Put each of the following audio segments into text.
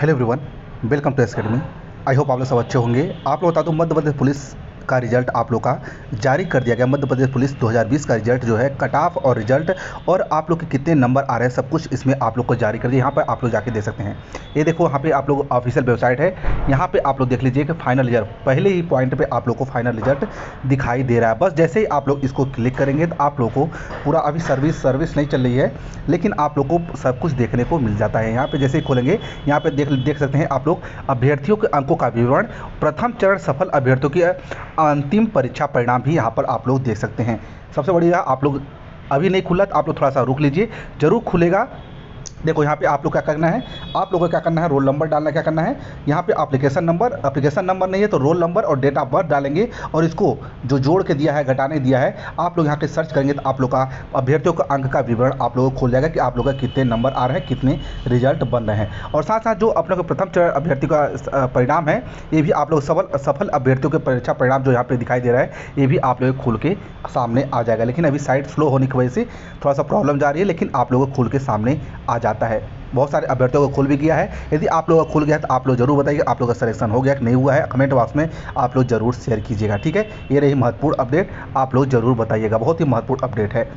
Hello everyone welcome to academy I hope आप लोग सब अच्छे होंगे। आप लोग बता दो मध्य प्रदेश पुलिस का रिज़ल्ट आप लोग का जारी कर दिया गया मध्य प्रदेश पुलिस 2020 का रिज़ल्ट जो है कट ऑफ़ और रिज़ल्ट और आप लोग के कितने नंबर आ रहे हैं सब कुछ इसमें आप लोग को जारी कर दिया यहाँ पर आप लोग जाके देख सकते हैं ये देखो यहाँ पे आप लोग ऑफिशियल वेबसाइट है यहाँ पे आप लोग देख लीजिए कि फाइनल रिज़ल्ट पहले ही पॉइंट पे आप लोग को फाइनल रिज़ल्ट दिखाई दे रहा है बस जैसे ही आप लोग इसको क्लिक करेंगे तो आप लोग को पूरा अभी सर्विस सर्विस नहीं चल रही है लेकिन आप लोग को सब कुछ देखने को मिल जाता है यहाँ पे जैसे ही खोलेंगे यहाँ पे देख देख सकते हैं आप लोग अभ्यर्थियों के अंकों का विवरण प्रथम चरण सफल अभ्यर्थियों की अंतिम परीक्षा परिणाम भी यहाँ पर आप लोग देख सकते हैं। सबसे बढ़िया आप लोग, अभी नहीं खुला तो आप लोग थोड़ा सा रुक लीजिए। ज़रूर खुलेगा। देखो, यहाँ पे आप लोग क्या करना है, आप लोगों को क्या करना है रोल नंबर डालना क्या करना है? यहाँ पे एप्लीकेशन नंबर एप्लीकेशन नंबर नहीं है तो रोल नंबर और डेट ऑफ़ बर्थ डालेंगे और इसको जो जोड़ के दिया है, घटाने दिया है, आप लोग यहाँ पे सर्च करेंगे तो आप लोग का, अभ्यर्थियों का अंक का विवरण आप लोगों को खोल जाएगा कि आप लोग का कितने नंबर आ रहे हैं, कितने रिज़ल्ट बन रहे हैं। और साथ साथ जो अपने को प्रथम चरण अभ्यर्थी का परिणाम है, ये भी आप लोग सफल सफल अभ्यर्थियों के परीक्षा परिणाम जो यहाँ पे दिखाई दे रहा है, ये भी आप लोग खुल के सामने आ जाएगा। लेकिन अभी साइट स्लो होने की वजह से थोड़ा सा प्रॉब्लम जा रही है, लेकिन आप लोगों को खुल के सामने आ जाता है। बहुत सारे अभ्यर्थियों को खुल भी गया है। यदि आप लोगों का खुल गया है तो आप लोग ज़रूर बताइए, आप लोगों का सिलेक्शन हो गया कि नहीं हुआ है। कमेंट बॉक्स में आप लोग ज़रूर शेयर कीजिएगा, ठीक है? ये रही महत्वपूर्ण अपडेट आप लोग ज़रूर बताइएगा। बहुत ही महत्वपूर्ण अपडेट है।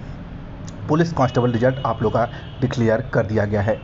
पुलिस कांस्टेबल रिज़ल्ट आप लोग का डिक्लेयर कर दिया गया है।